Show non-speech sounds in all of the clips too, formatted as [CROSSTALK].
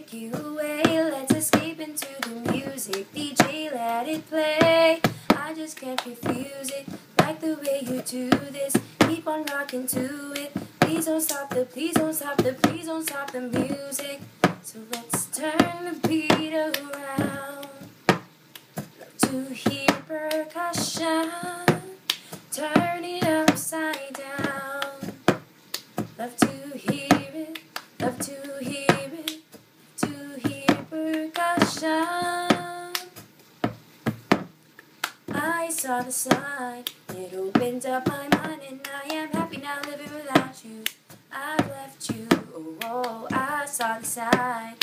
take you away. Let's escape into the music. DJ, let it play. I just can't refuse it. Like the way you do this. Keep on rocking to it. Please don't stop the, please don't stop the, please don't stop the music. So let's turn the beat around. Love to hear percussion. Turn it upside down. Love to hear it. Love to hear it. To hear percussion. I saw the sign. It opened up my mind, and I am happy now living without you. I've left you. Oh, oh, I saw the sign.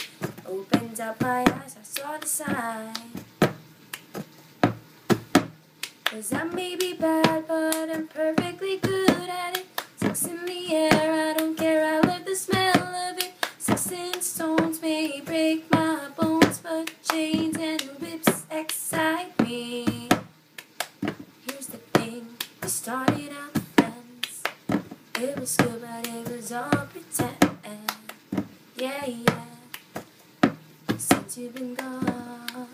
Opened up my eyes. I saw the sign. Cause I may be bad, but I'm perfectly good chains and whips excite me. Here's the thing, we started out friends. It was good, but it was all pretend. Yeah, yeah. Since you've been gone.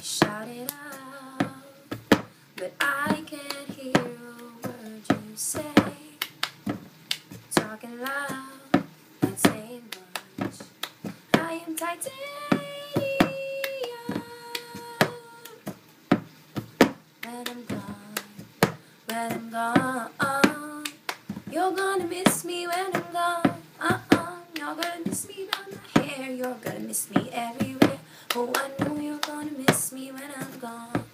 shout it out, but I can't hear a word you say. Am titanium. When I'm gone, when I'm gone, you're gonna miss me when I'm gone. Uh-uh, you're gonna miss me by my hair. You're gonna miss me everywhere. Oh, I know you're gonna miss me when I'm gone.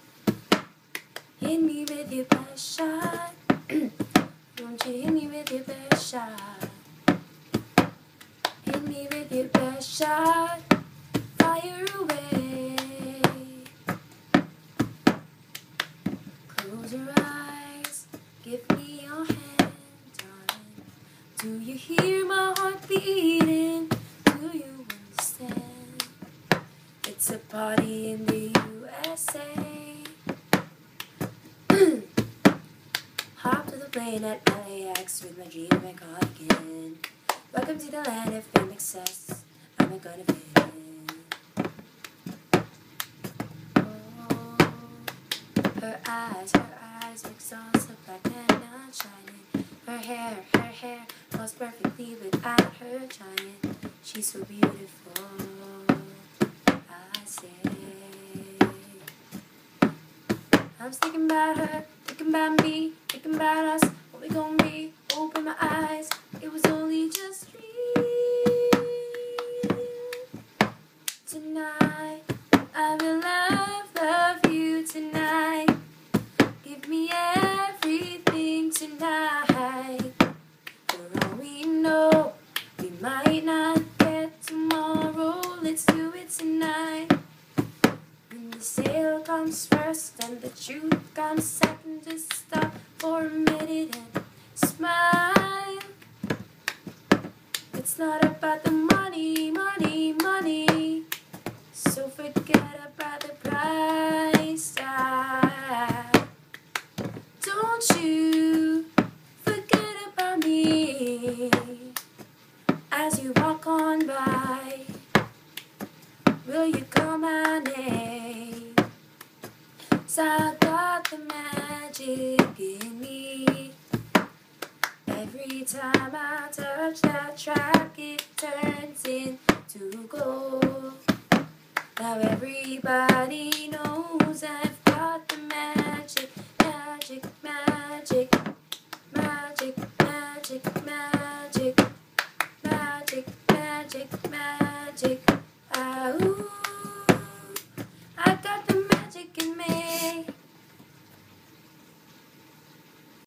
Hit me with your best shot. [CLEARS THROAT] Won't you hit me with your best shot? Me with your best shot. Fire away. Close your eyes. Give me your hand, darling. Do you hear my heart beating? Do you understand? It's a party in the USA. [CLEARS THROAT] Hop to the plane at LAX with my dream and cardigan. Welcome to the land of fame excess. I'm gonna in. Oh, her eyes, her eyes look so, so black and not shining. Her hair, her hair falls perfectly without her trying. She's so beautiful. I say. I was thinking about her, thinking about me, thinking about us, what we gonna be. Open my eyes, it was only just dream. Tonight, I will love, love you tonight. Give me everything tonight. For all we know, we might not get tomorrow. Let's do it tonight. When the sale comes first and the truth comes second, just stop for a minute and smile. Not about the money, money, money. So forget about the price tag. Don't you forget about me as you walk on by. Will you call my name? So I got the magic in me. Every time I touch that track, it turns into gold. Now everybody knows I've got the magic, magic, magic, magic, magic, magic, magic, magic, magic. Ah, ooh.